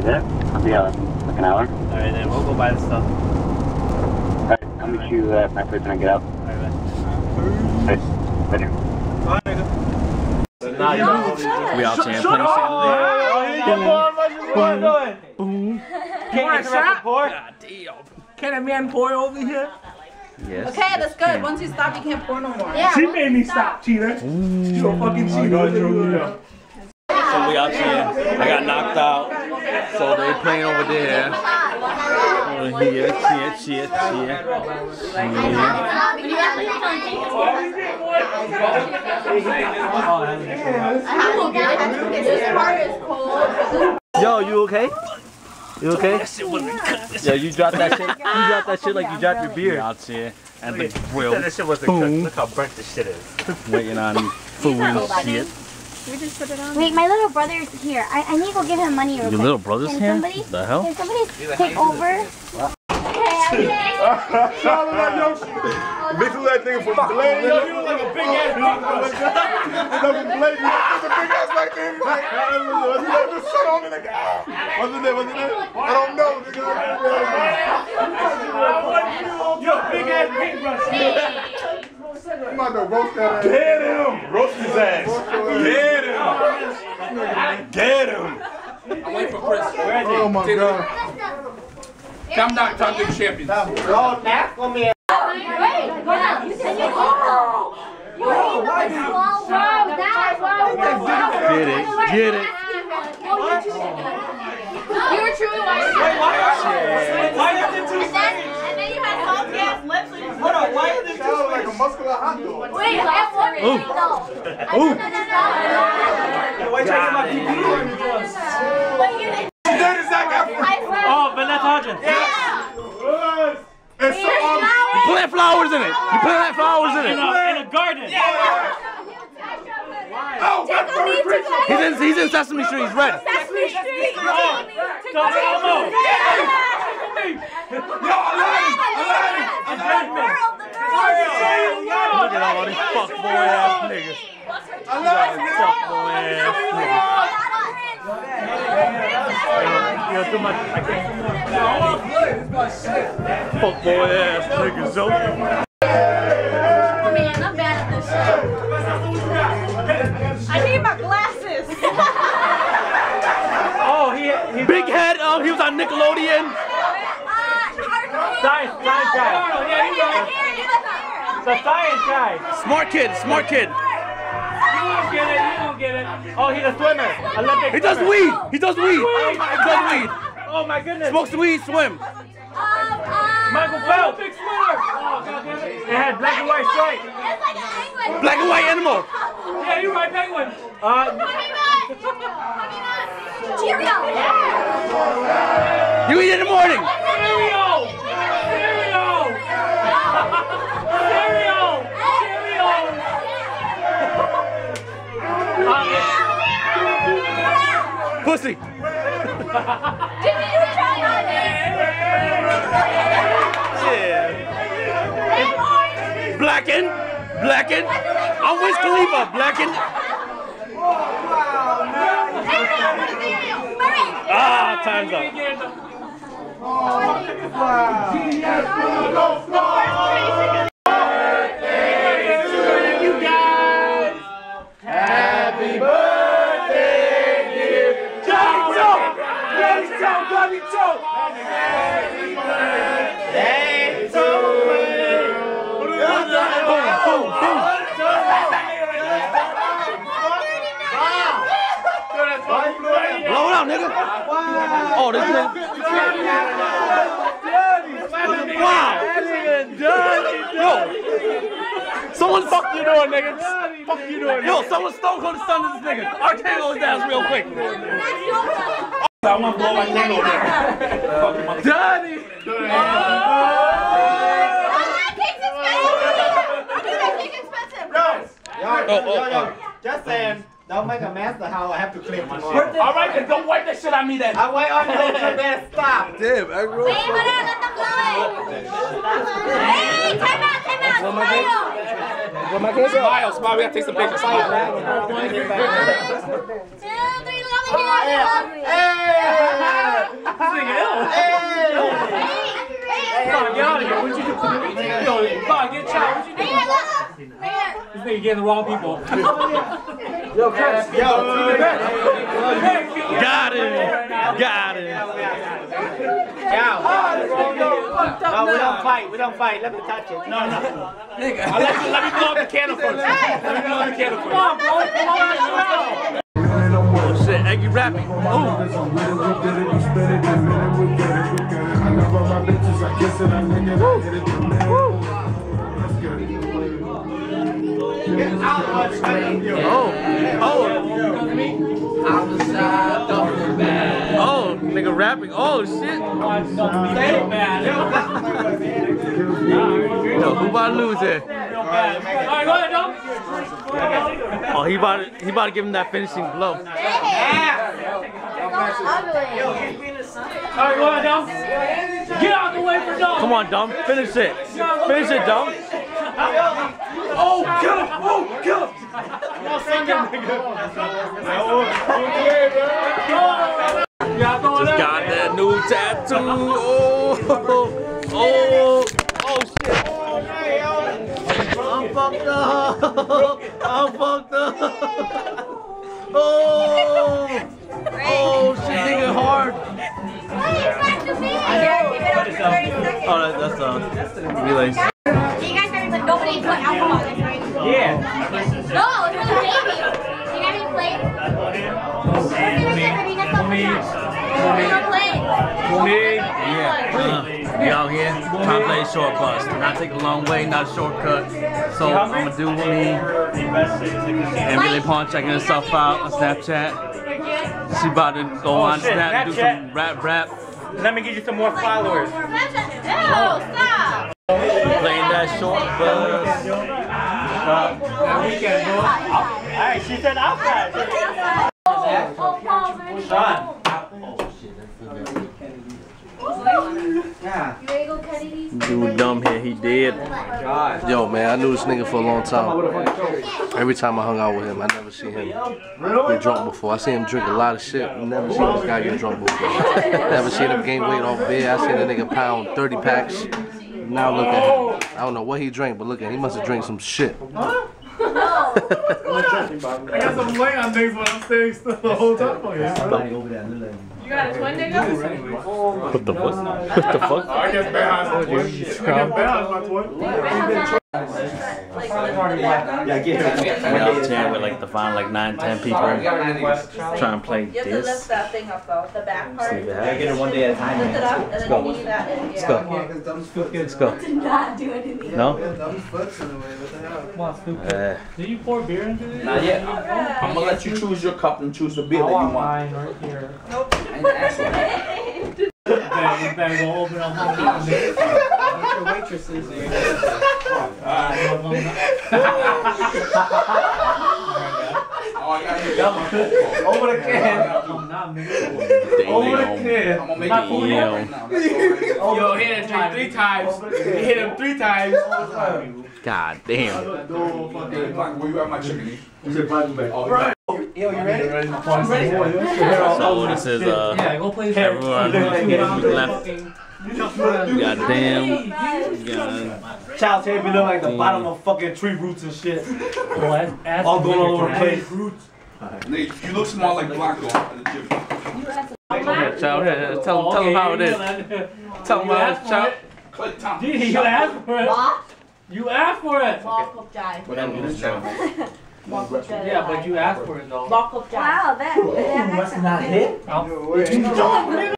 do that. I'll be out in like an hour. Alright, then we'll go buy the stuff. Alright, I'll meet you at my place when I get out. Alright, man. Nice. Later. Bye, nigga. Nah, you don't. We out here playing Boom. Boom. Can want a shot? God Can a man pour over here? Yes. Okay, that's good. Once you stop, you can't pour no more. Yeah, She made me stop, cheater. You a fucking cheater. So we out here. I got knocked out. So they playing over there. Over here, part is cold. Yo, you okay? You okay? Yeah, you dropped that shit. You dropped that shit like you dropped your beer. Out here and the grill. That shit wasn't cooked. Look how burnt this shit is. Waiting on food and shit. Wait, my little brother's here. I, I need to go give him money real Your quick. little brother's Can here? somebody- The hell? Can somebody take over? Shout out Yoshi. Mix with that nigga from Blade. Yo, you look like a big ass That's from Blade. That's a big ass like him. Like, what's his name? On it. Like, ah. What's his name? What's his name? I don't know. Yo, big ass paintbrush. I'm about to roast that ass. Get him. Roast his ass. Get him. Get him. I'm waiting for Chris. Where is he? Oh my Take god. Come down, time to the champions. Oh, that's gonna be a. Wait, yeah. You said you You ate the small. That's why Get it, get it. You were truly white. Why is it too And then, and then you had salty ass lips. and you- Hold on, why is it too like a muscular hot dog. Wait, at one Ooh. point though. Ooh. No, no, no. Why taking my PP on your drugs? But you didn't. That is Zac Efron. Oh, Vanessa Hudgens. Yes. And so um, You plant flowers in it. You plant flowers in In it. a, in a garden. Oh, that's very rich. He's in, he's in Sesame Street. He's red. Sesame Street. So Elmo. Yo, Aladdin. Aladdin. Look at all these fuckboy ass niggas. Fuckboy ass niggas. Yo, too much. I can't. Fuckboy ass niggas. Yo. Man, I'm bad at this shit. I need my glasses. Oh, he, he Big head. Um, he was on Nickelodeon. Science, science guy. The science guy. Smart kid. Smart kid. You won't get it. You won't get it. Oh, he's a swimmer. Olympic. He does swimmer. weed. He does weed. Oh my He does weed. Oh my goodness. Smokes weed. Swim. Michael Phelps. Big swimmer. Oh, God damn it. It had black and white stripes. Black and white animal. Yeah, you're right, penguin. Uh, Cheerio. You eat in the morning. Pussy. Yeah. Blackened. Blackened. I'm Wiz Khalifa. Blackened. Ah, time's up. Boom, boom, boom. Blow it out, nigga. Oh, this nigga. Wow. Yo. Someone fuck you doing, nigga. Fuck you doing. Yo, someone stone cold stun this nigga. RKO his ass real quick. I want to blow my thing over there. Daddy. Oh, oh, just saying, don't make a mess of how I have to clean tomorrow. All right, then don't wipe that shit on me then. I wait on you to bed. Stop. Damn, egg roll. Smile, smile. We gotta take some pictures. Smile. Hey! Yeah. this nigga ill. Hey. Yo. Hey. Hey. Bob, get out of here. What you doing? Yo, Bob, get out. What you doing? This nigga getting the wrong people. Yo, Chris. Yo, Got him. Got him. Yo. No, we don't fight. We don't fight. Let me touch it. No, no. Nigga. Let me blow up the candle first. Let me blow up the candle first. Come on, bro. Come on. Oh shit, Eggy rapping. Oh. Oh, oh. Oh, nigga rapping. Oh shit. Yo, who about to lose here? Alright, go ahead, Dom. Oh, he about to, he about to give him that finishing blow. Ugly. Alright, go ahead, Dom. Get out the way for Dom. Come on, Dom. Finish it. Finish it, Dom. Oh, kill him. Oh, kill him. Yeah, throw it up. Got that new tattoo. Oh, oh, oh oh shit. I'm fucked up. I'm fucked up. Oh, oh shit, nigga hard. Hey, back to me. Oh, that, that's uh, relays. You guys are, but nobody put alcohol in, right? Yeah. No, it's for the baby. You guys didn't play? What's the reason? You guys don't play. We're not playing. Yeah. We out here trying to play short bus. Not take a long way, not a shortcut. So I'm gonna do me and Billy Pawn checking herself out on Snapchat. She about to go oh, on shit, Snap, do some rap rap. Let me get you some more followers. Ew, stop. Playing that short bus. Alright, she said outside. Oh, oh, Paul, Sean. You ready to go Kennedy's? Dude dumb here, he did. Yo, man, I knew this nigga for a long time. Every time I hung out with him, I never seen him get drunk before. I seen him drink a lot of shit. Never seen this guy get drunk before. Never seen him gain weight off beer. I seen a nigga pound 30 packs. Now look at him. I don't know what he drank, but look at him. He must have drank some shit. Huh? I got some weight on things when I'm staying still the whole time. Oh, yeah. You got a twin nigga? What the fuck? What the fuck? I guess Bear's my twin. I guess Bear's my twin. Yeah, get We out here with like the final like nine, ten people trying to play You have to lift that thing up though, the back part. See if it Get it one day at a time, it man. up and then you need that. Let's go. Let's go. Did not do anything. No? Uh, Did you pour beer into this? Not yet. I'm gonna let you choose your cup and choose the beer that you want. Mine right here. Nope. Bang, you better go open up one of these. Oh, I got you. Over the can. damn. I'm gonna make it food right now. Yo, hit him three, three times. Hit him three times. God damn. Where you at my chicken? Yo, you ready? So this is uh go play everyone who's left. God damn. God. Child's hair be looking like the bottom of fucking tree roots and shit. Oh, All going all over the place. Nigga, You look small like Blanco at the gym. Yeah, child, yeah, yeah, tell, tell him how it is. Tell him how it is, child. Click Tom. Gee, you asked for it. What? You asked for it. Balkop jive. Balkop jive. Yeah, but you asked for it though. Balkop jive. Wow, that. that Must not hit. I'll-